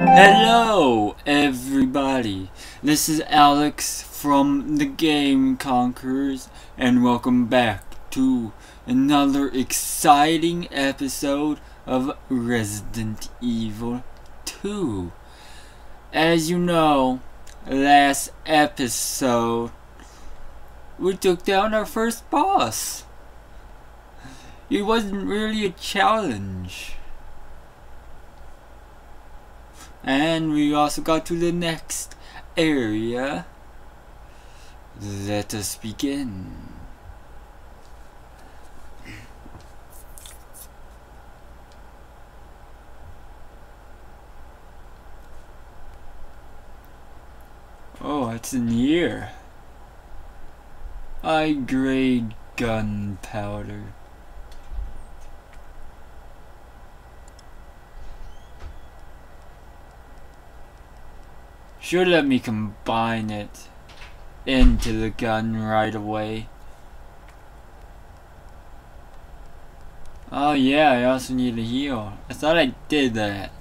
Hello, everybody. This is Alex from the Game Conquerors, and welcome back to another exciting episode of Resident Evil 2. As you know, last episode, we took down our first boss. It wasn't really a challenge. And we also got to the next area. Let us begin. Oh, it's in here. High grade gunpowder. Should let me combine it into the gun right away. Oh yeah, I also need a heal. I thought I did that.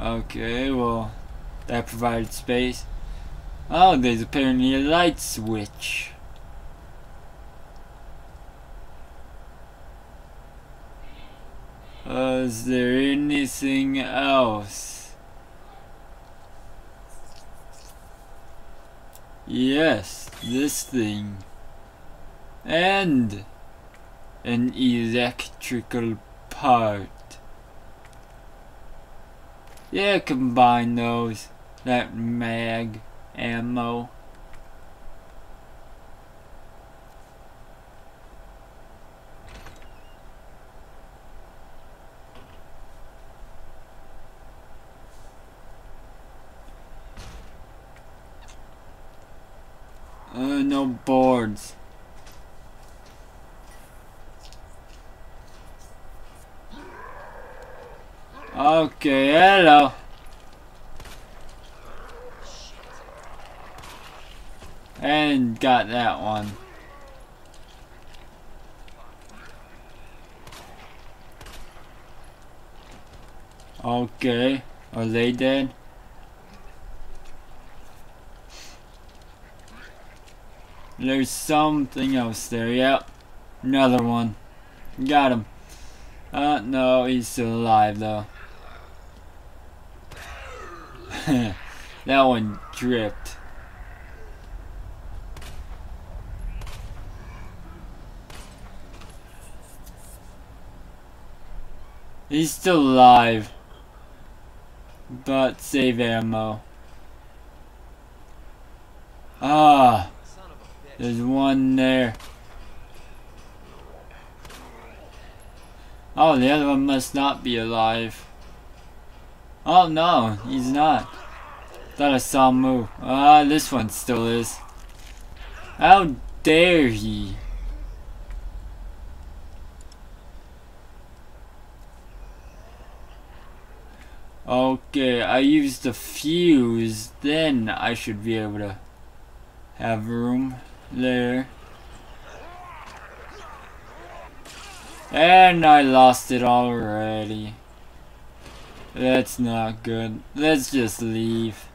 Okay, well, that provided space. Oh, there's apparently a light switch. Uh, is there anything else? Yes, this thing. And an electrical part. Yeah, combine those. That mag ammo. No boards. Okay, hello. And got that one. Okay, are they dead? There's something else there, yep. Another one. Got him. Uh, no, he's still alive though. that one dripped. He's still alive. But save ammo. Ah. There's one there. Oh, the other one must not be alive. Oh no, he's not. Thought I saw him move. Ah, this one still is. How dare he? Okay, I used the fuse, then I should be able to have room there. And I lost it already. That's not good. Let's just leave.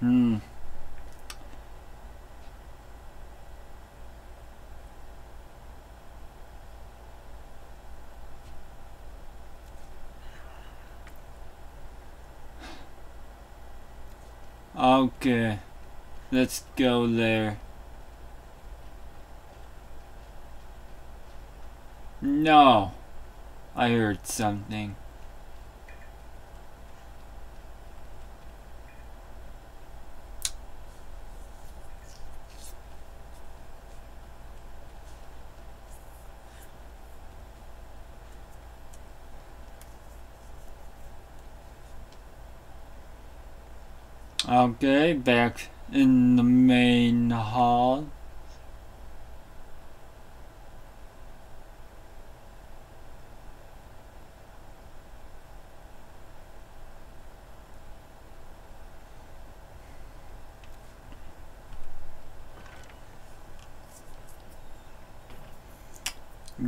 Hmm. Okay. Let's go there. No. I heard something. Okay, back in the main hall.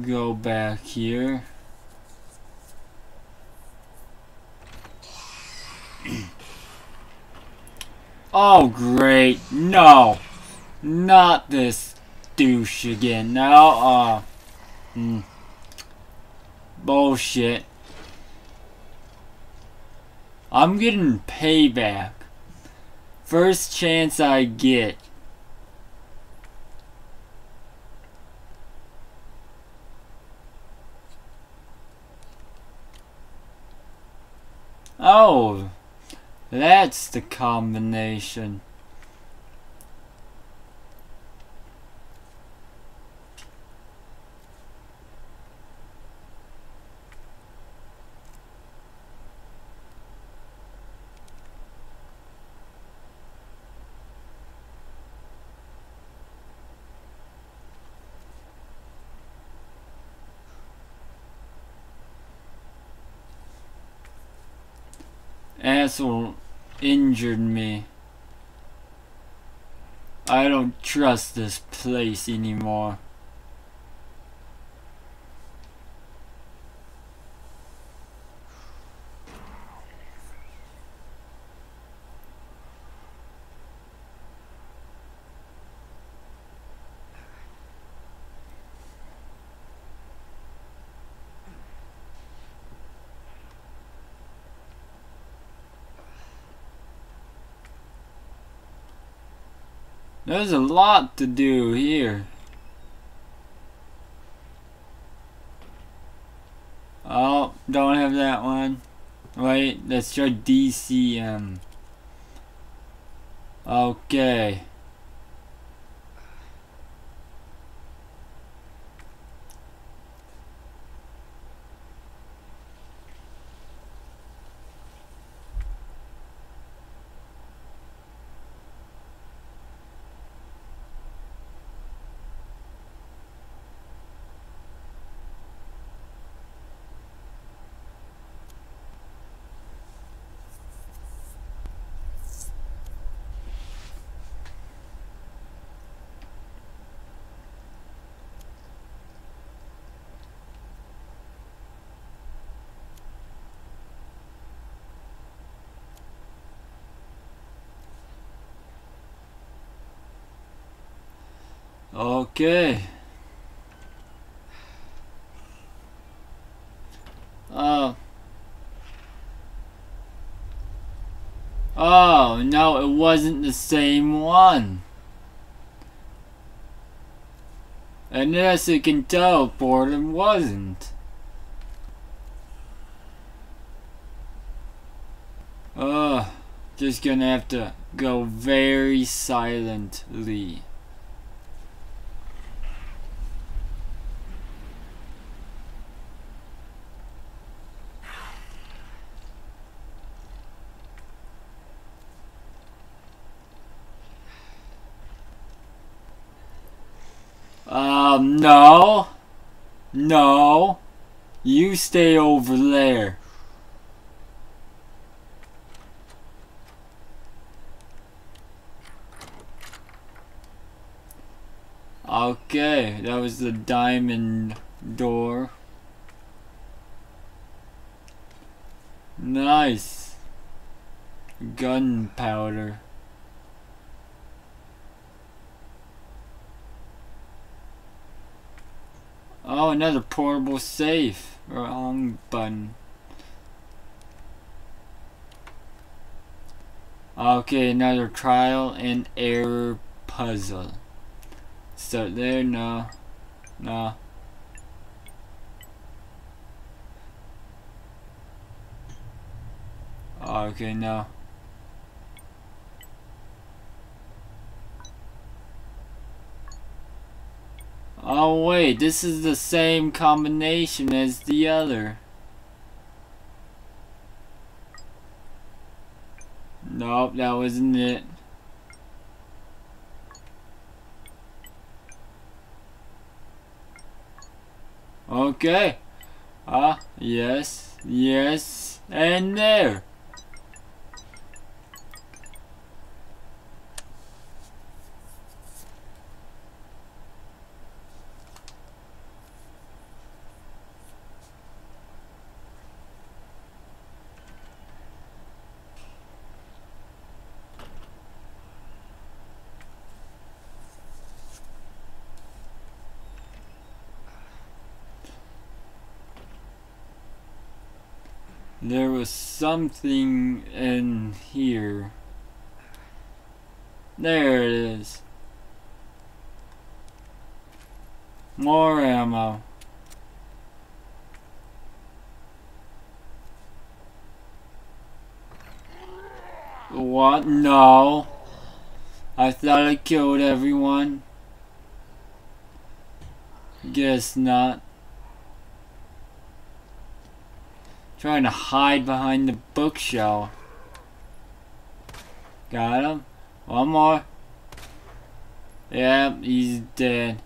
Go back here. Oh, great. No. Not this douche again. No, uh. Hmm. Bullshit. I'm getting payback. First chance I get. Oh. That's the combination. Asshole injured me. I don't trust this place anymore. There's a lot to do here. Oh, don't have that one. Wait, let's try DCM. Okay. Okay. Oh. Oh, no, it wasn't the same one. And as you can teleport, it wasn't. Oh, just gonna have to go very silently. Um, no. No. You stay over there. Okay, that was the diamond door. Nice. Gunpowder. Oh, another portable safe. Wrong button. Okay, another trial and error puzzle. So there, no. No. Okay, no. Oh wait, this is the same combination as the other. Nope, that wasn't it. Okay. Ah, yes, yes, and there. There was something in here. There it is. More ammo. What? No. I thought I killed everyone. Guess not. Trying to hide behind the bookshelf. Got him. One more. Yep, he's dead.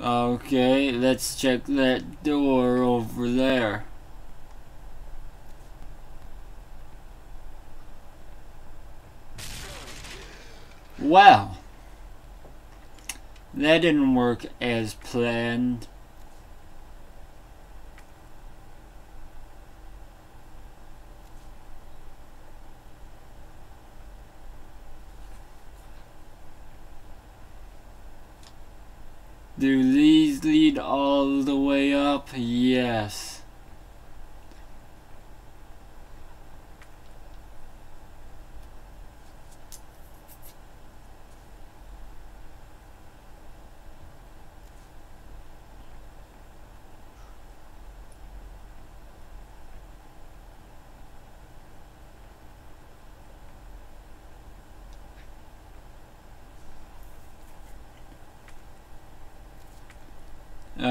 Okay, let's check that door over there. Wow. That didn't work as planned. Do these lead all the way up? Yes.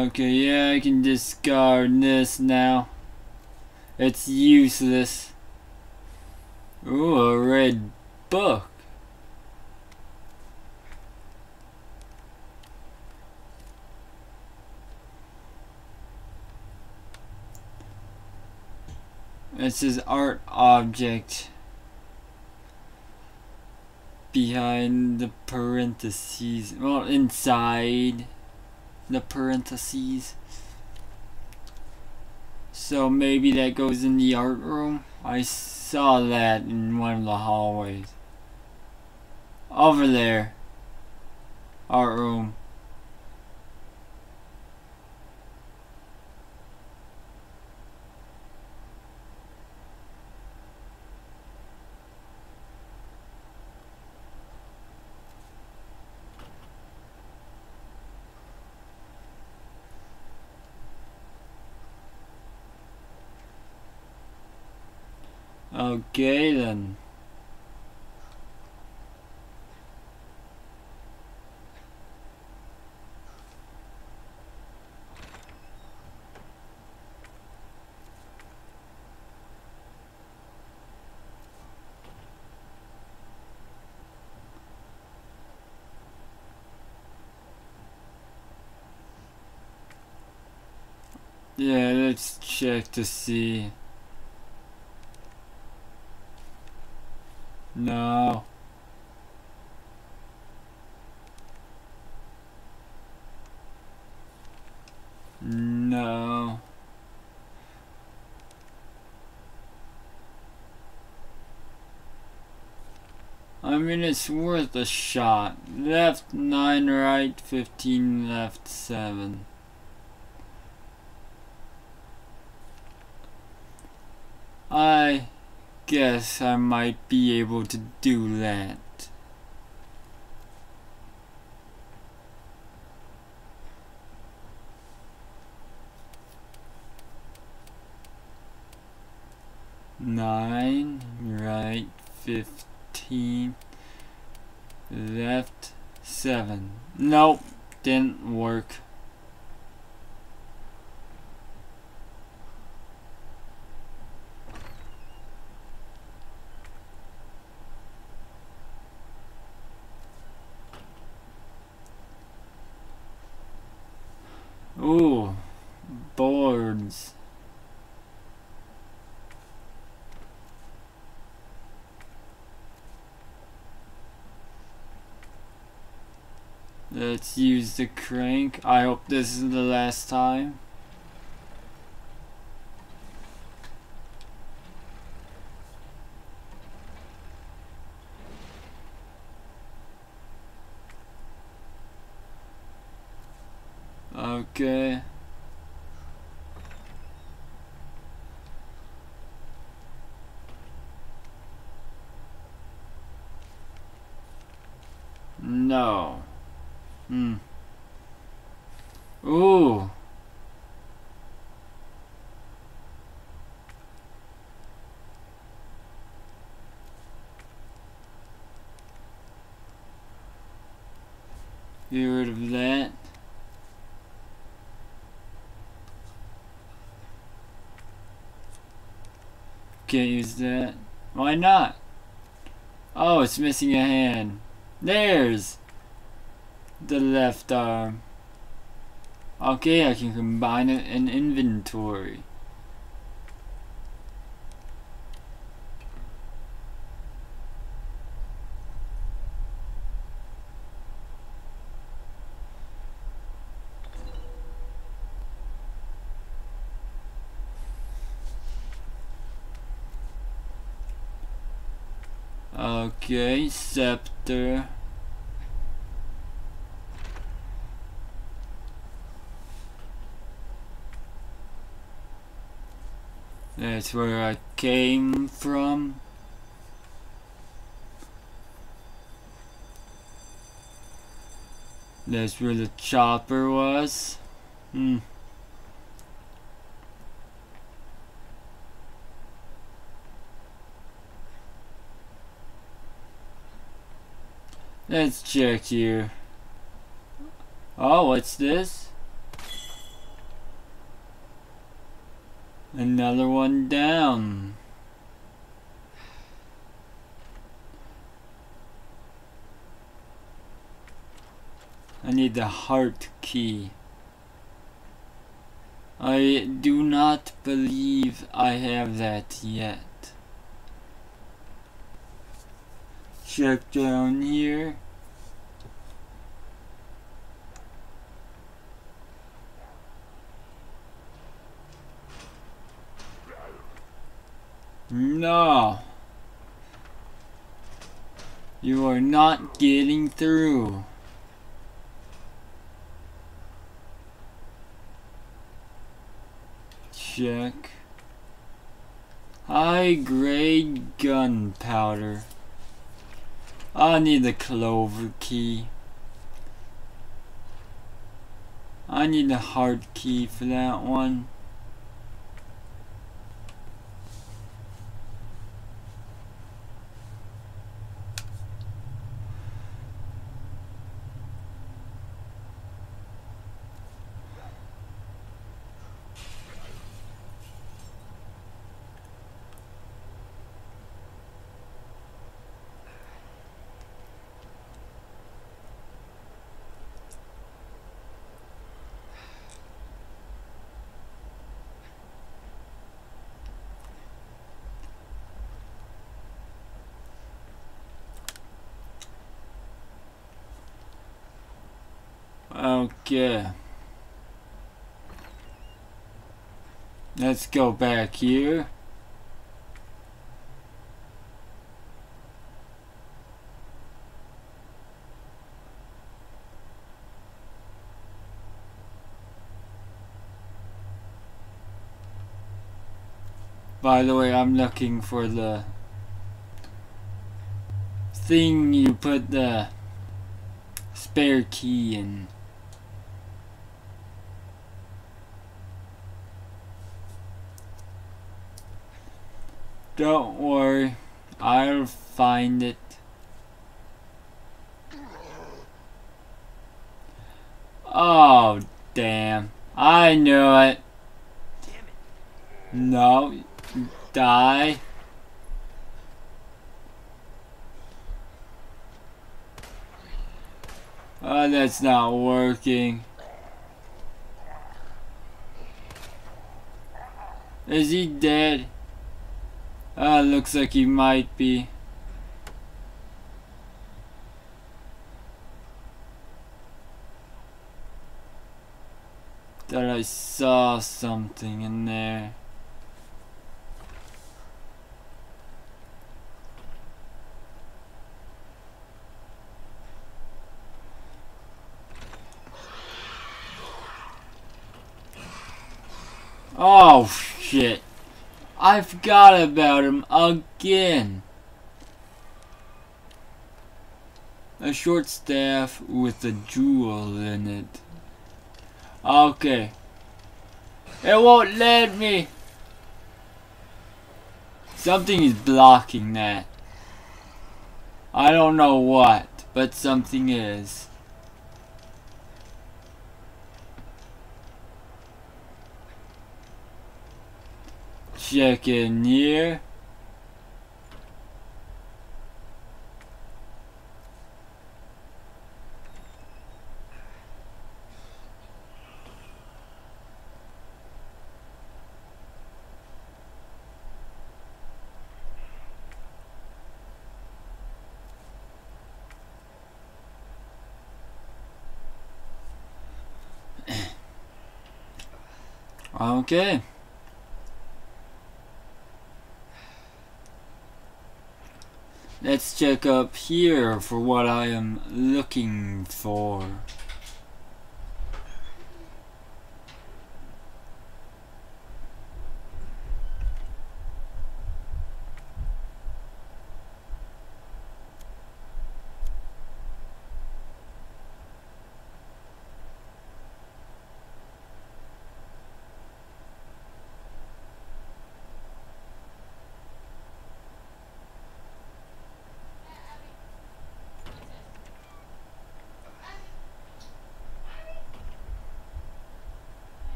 Okay, yeah, I can discard this now. It's useless. Ooh, a red book. It says art object behind the parentheses. Well, inside the parentheses. So maybe that goes in the art room. I saw that in one of the hallways. Over there. Art room. Okay then. Yeah, let's check to see. No. No. I mean, it's worth a shot. Left 9, right 15, left 7. I guess I might be able to do that. Nine, right, fifteen, left, seven. Nope, didn't work. Ooh, boards. Let's use the crank. I hope this is the last time. Okay. No. Hmm. Ooh. Get rid of that. Can't use that. Why not? Oh, it's missing a hand. There's the left arm. Okay, I can combine it in inventory. Okay, scepter. That's where I came from. That's where the chopper was. Hmm. Let's check here. Oh, what's this? Another one down. I need the heart key. I do not believe I have that yet. Check down here. No. You are not getting through. Check. High grade gunpowder. I need the clover key. I need the heart key for that one. Okay. Let's go back here. By the way, I'm looking for the thing you put the spare key in. Don't worry. I'll find it. Oh, damn. I knew it. No. Die. Oh, that's not working. Is he dead? Ah, looks like he might be. That I saw something in there. Oh shit. I forgot about him again. A short staff with a jewel in it. Okay. It won't let me. Something is blocking that. I don't know what, but something is. Check in here. Okay. Let's check up here for what I am looking for.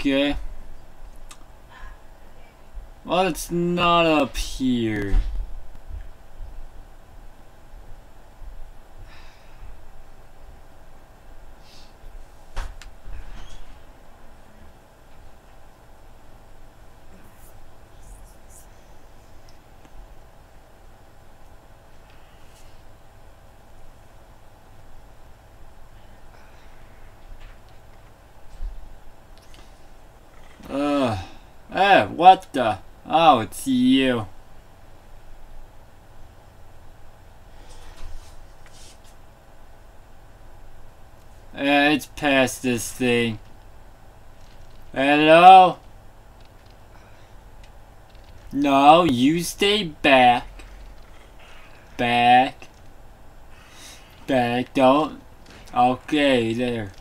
Okay. Well, it's not up here. Eh, what the? Oh, it's you. Eh, it's past this thing. Hello? No, you stay back. Back. Back, don't. Okay, there.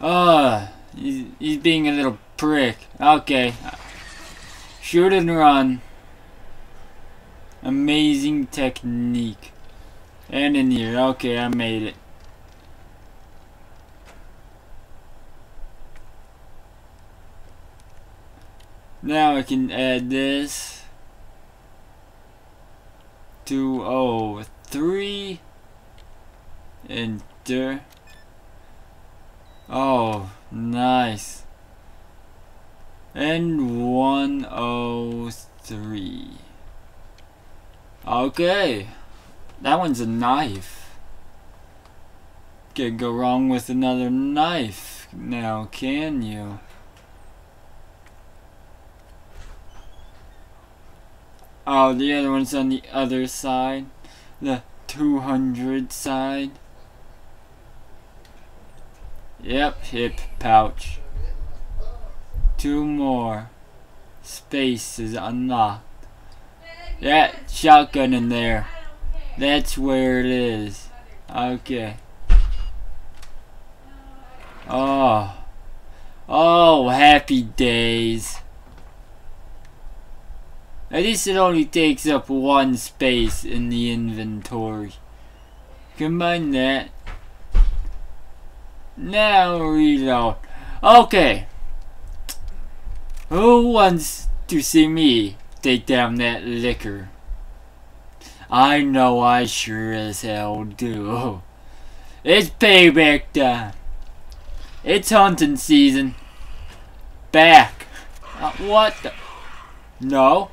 Ugh. He's, he's being a little prick. Okay. Shoot and run. Amazing technique. And in here. Okay, I made it. Now I can add this. 203. Enter. Oh, nice. And 103. Okay. That one's a knife. Can't go wrong with another knife now, can you? Oh, the other one's on the other side. The 200 side. Yep, hip pouch. Two more. spaces unlocked. That shotgun in there. That's where it is. Okay. Oh. Oh, happy days. At least it only takes up one space in the inventory. Combine that. Now reload. Okay. Who wants to see me take down that Licker? I know I sure as hell do. It's payback time. It's hunting season. Back. Uh, what the? No.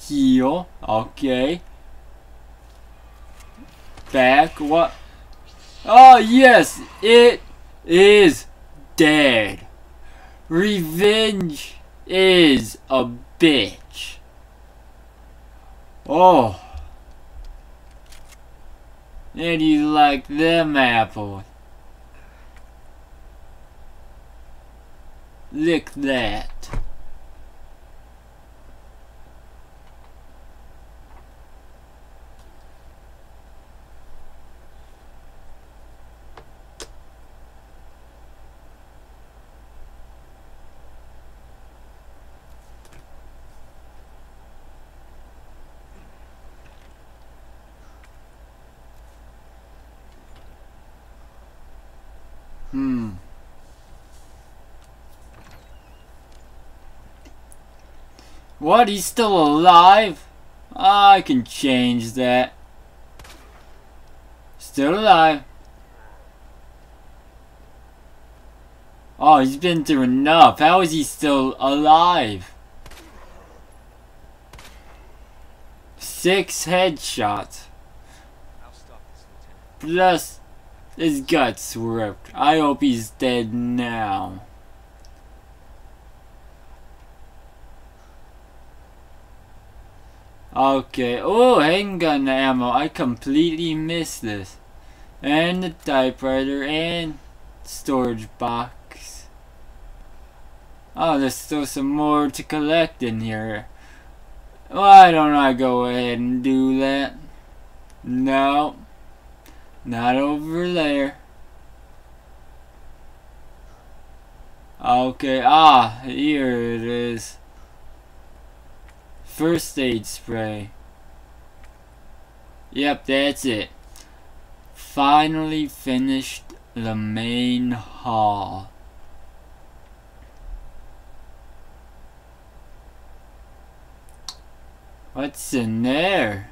Heal. Okay. Back. What? Oh, yes. It is dead. Revenge is a bitch. Oh. And you like them apples. Lick that. Hmm. What? He's still alive? Ah, I can change that. Still alive. Oh, he's been through enough. How is he still alive? Six headshots. Plus, his guts ripped. I hope he's dead now. Okay. Oh, handgun ammo. I completely missed this. And the typewriter and storage box. Oh, there's still some more to collect in here. Why don't I go ahead and do that? No. Not over there. Okay, ah, here it is. First aid spray. Yep, that's it. Finally finished the main hall. What's in there?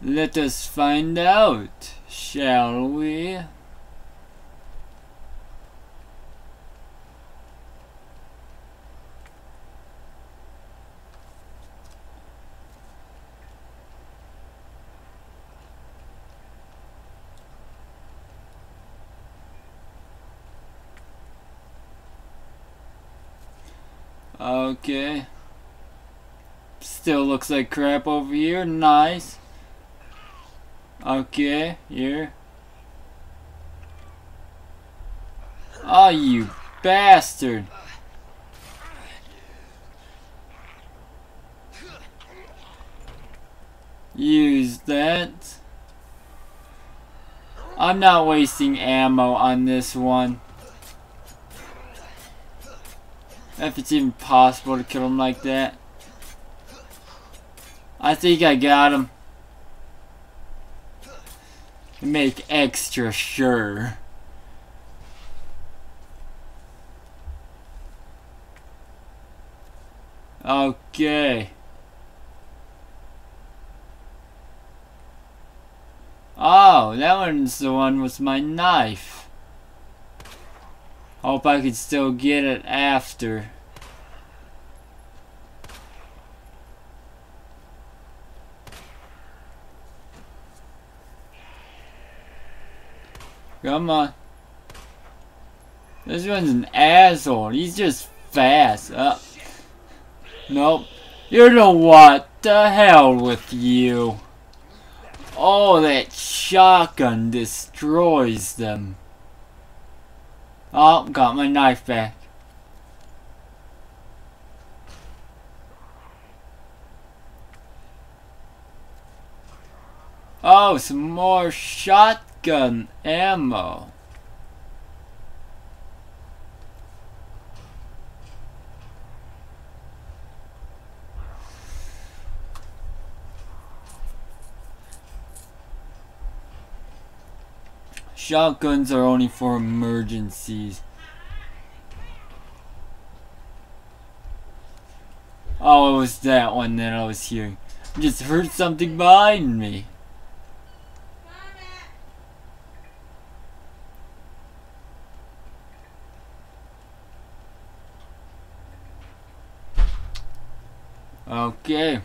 Let us find out, shall we? Okay. Still looks like crap over here. Nice. Okay, here. Oh, you bastard. Use that. I'm not wasting ammo on this one. If it's even possible to kill him like that. I think I got him. Make extra sure. Okay. Oh, that one's the one with my knife. Hope I could still get it after. Come on. This one's an asshole. He's just fast. Uh, nope. You know what? The hell with you. Oh, that shotgun destroys them. Oh, got my knife back. Oh, some more gun ammo. Shotguns are only for emergencies. Oh, it was that one that I was hearing. I just heard something behind me. Okay.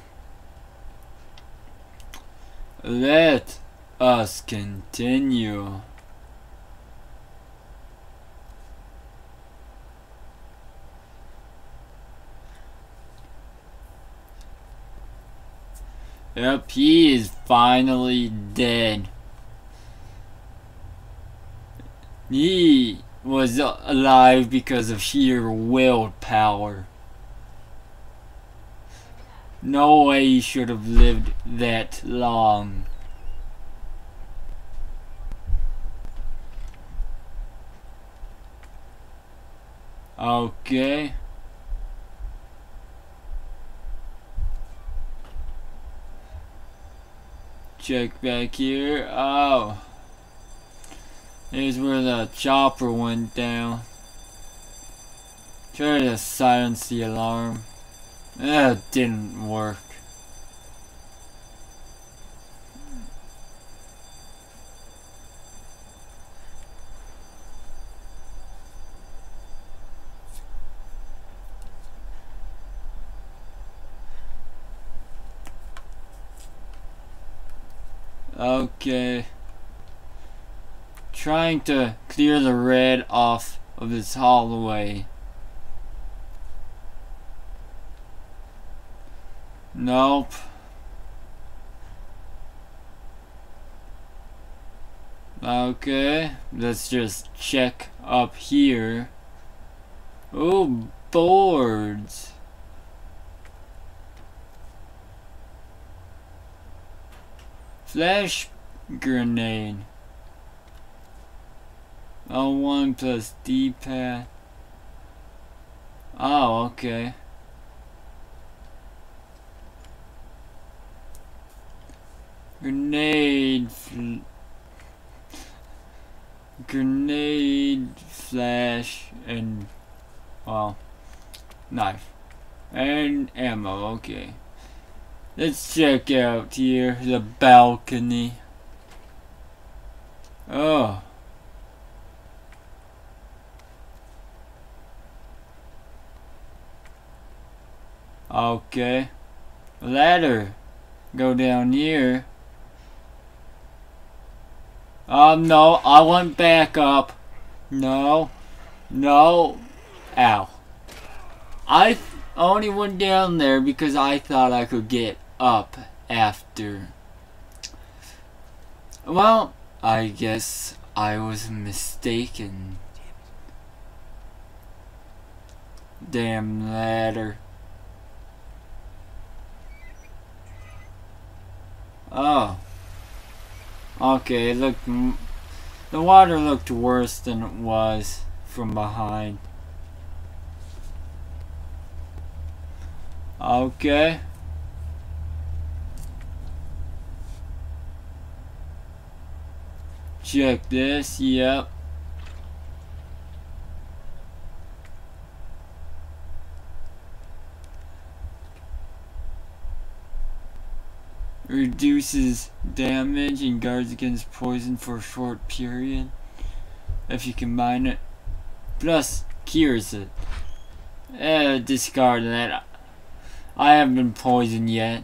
Let us continue. Yep, he is finally dead. He was alive because of sheer willpower. No way he should have lived that long. Okay. Check back here. Oh. Here's where the chopper went down. Try to silence the alarm. That didn't work. Okay. Trying to clear the red off of this hallway. Nope. Okay, let's just check up here. Oh, boards. Flash grenade. L1 plus D-pad. Oh, ah, okay. Grenade. Grenade, flash, and, well, knife. And ammo, okay. Let's check out here, the balcony. Oh. Okay. Ladder. Go down here. Um, no, I went back up. No. No. Ow. I only went down there because I thought I could get up after. Well, I guess I was mistaken. Damn ladder. Oh. Okay, it looked... The water looked worse than it was from behind. Okay. Check this, yep. Reduces damage and guards against poison for a short period if you combine it. Plus, cures it. Eh, discard that. I haven't been poisoned yet.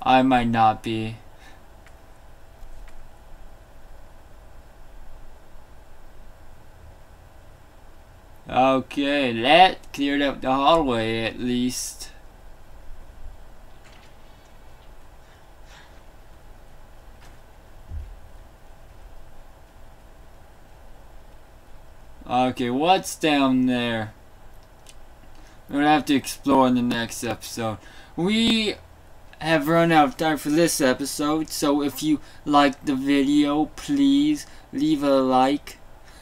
I might not be. Okay, that cleared up the hallway at least. Okay, what's down there? We're gonna have to explore in the next episode. We have run out of time for this episode, so if you liked the video, please leave a like,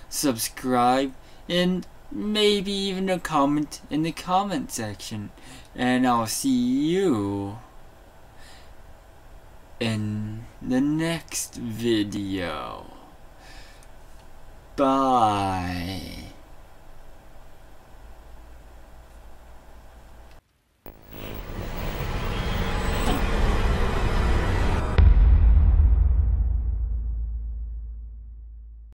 subscribe, and maybe even a comment in the comment section. And I'll see you in the next video. Bye.